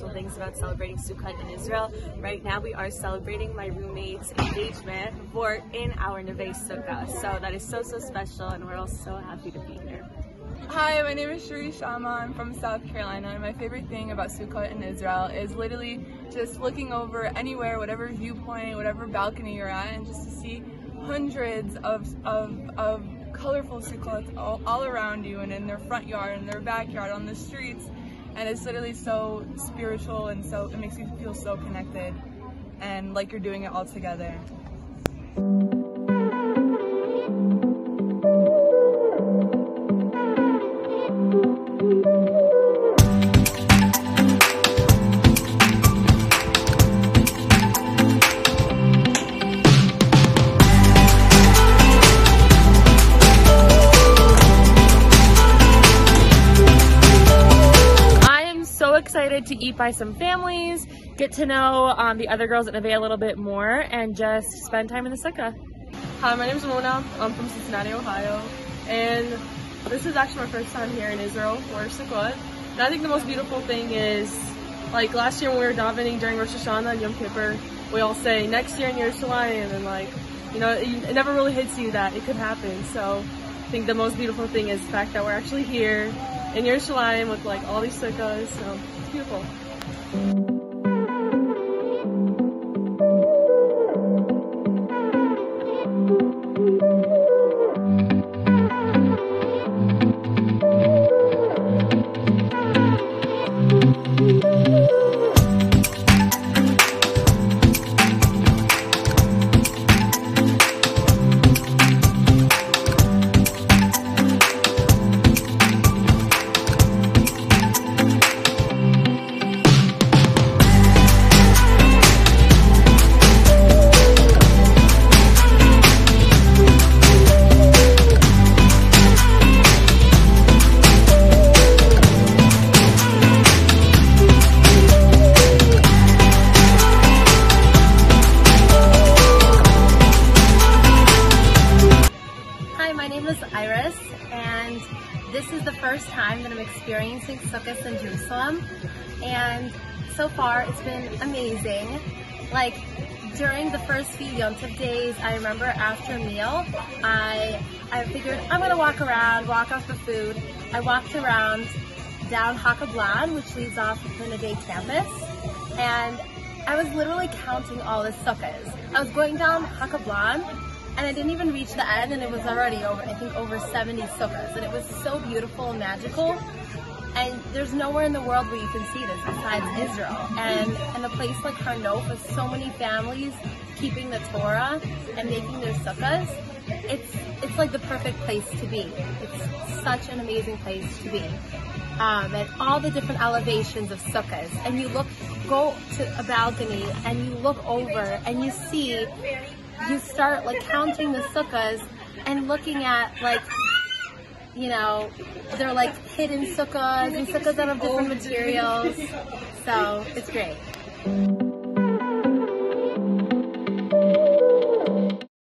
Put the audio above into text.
special things about celebrating Sukkot in Israel. Right now we are celebrating my roommate's engagement for in our Neve Sukkah. So that is so, so special and we're all so happy to be here. Hi, my name is Shuri Shama. I'm from South Carolina and my favorite thing about Sukkot in Israel is literally just looking over anywhere, whatever viewpoint, whatever balcony you're at and just to see hundreds of, of, of colorful Sukkot all, all around you and in their front yard and their backyard, on the streets. And it's literally so spiritual and so it makes you feel so connected and like you're doing it all together. Eat by some families, get to know um, the other girls at Neve a little bit more, and just spend time in the sukkah. Hi, my name is Mona. I'm from Cincinnati, Ohio, and this is actually my first time here in Israel for Sukkot. And I think the most beautiful thing is, like last year when we were davening during Rosh Hashanah and Yom Kippur, we all say next year in Yerushalayim, and like, you know, it, it never really hits you that it could happen. So I think the most beautiful thing is the fact that we're actually here in Yerushalayim with like all these sukkahs. So it's beautiful. Bye. Hi, my name is Iris, and this is the first time that I'm experiencing Sukkot in Jerusalem. And so far, it's been amazing. Like, during the first few Yom Tov days, I remember after a meal, I, I figured I'm gonna walk around, walk off the food. I walked around down Hakablan, which leads off the Neve campus, and I was literally counting all the sukkahs. I was going down Hakablan, and I didn't even reach the end, and it was already over, I think over 70 sukkahs, and it was so beautiful and magical. And there's nowhere in the world where you can see this besides Israel. And in a place like Harnof with so many families keeping the Torah and making their sukkahs, it's it's like the perfect place to be. It's such an amazing place to be. Um, and all the different elevations of sukkahs. And you look, go to a balcony and you look over and you see, you start like counting the sukkahs and looking at like you know, they're like hidden sukkahs and sukkahs out of different materials. So it's great.